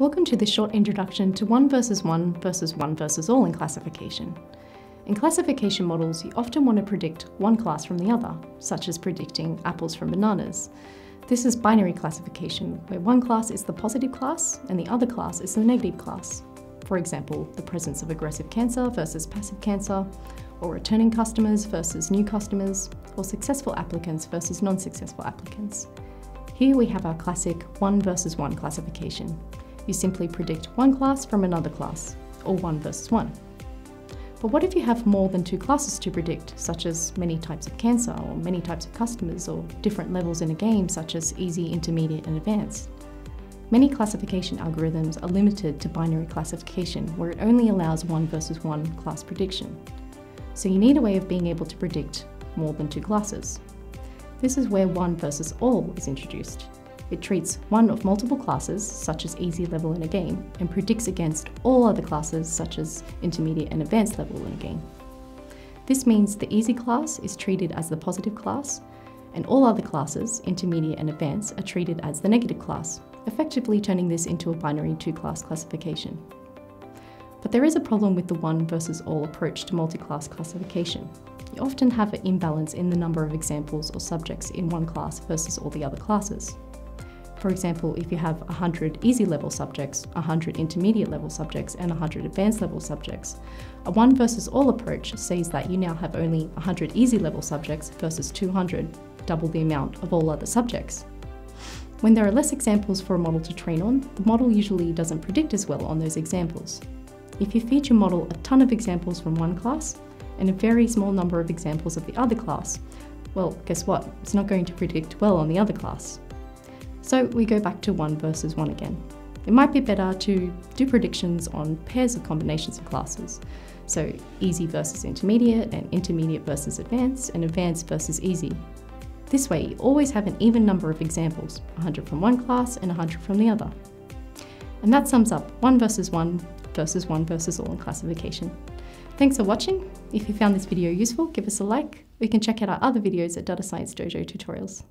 Welcome to this short introduction to one versus one versus one versus all in classification. In classification models, you often want to predict one class from the other, such as predicting apples from bananas. This is binary classification, where one class is the positive class and the other class is the negative class. For example, the presence of aggressive cancer versus passive cancer, or returning customers versus new customers, or successful applicants versus non-successful applicants. Here we have our classic one versus one classification, you simply predict one class from another class, or one versus one. But what if you have more than two classes to predict, such as many types of cancer, or many types of customers, or different levels in a game, such as easy, intermediate, and advanced? Many classification algorithms are limited to binary classification, where it only allows one versus one class prediction. So you need a way of being able to predict more than two classes. This is where one versus all is introduced. It treats one of multiple classes, such as easy level in a game, and predicts against all other classes, such as intermediate and advanced level in a game. This means the easy class is treated as the positive class, and all other classes, intermediate and advanced, are treated as the negative class, effectively turning this into a binary two-class classification. But there is a problem with the one versus all approach to multi-class classification. You often have an imbalance in the number of examples or subjects in one class versus all the other classes. For example, if you have 100 easy level subjects, 100 intermediate level subjects, and 100 advanced level subjects, a one versus all approach says that you now have only 100 easy level subjects versus 200, double the amount of all other subjects. When there are less examples for a model to train on, the model usually doesn't predict as well on those examples. If you feed your model a ton of examples from one class and a very small number of examples of the other class, well, guess what? It's not going to predict well on the other class. So we go back to one versus one again. It might be better to do predictions on pairs of combinations of classes. So easy versus intermediate and intermediate versus advanced and advanced versus easy. This way you always have an even number of examples, 100 from one class and 100 from the other. And that sums up one versus one versus one versus all in classification. Thanks for watching. If you found this video useful, give us a like. We can check out our other videos at Data Science Dojo tutorials.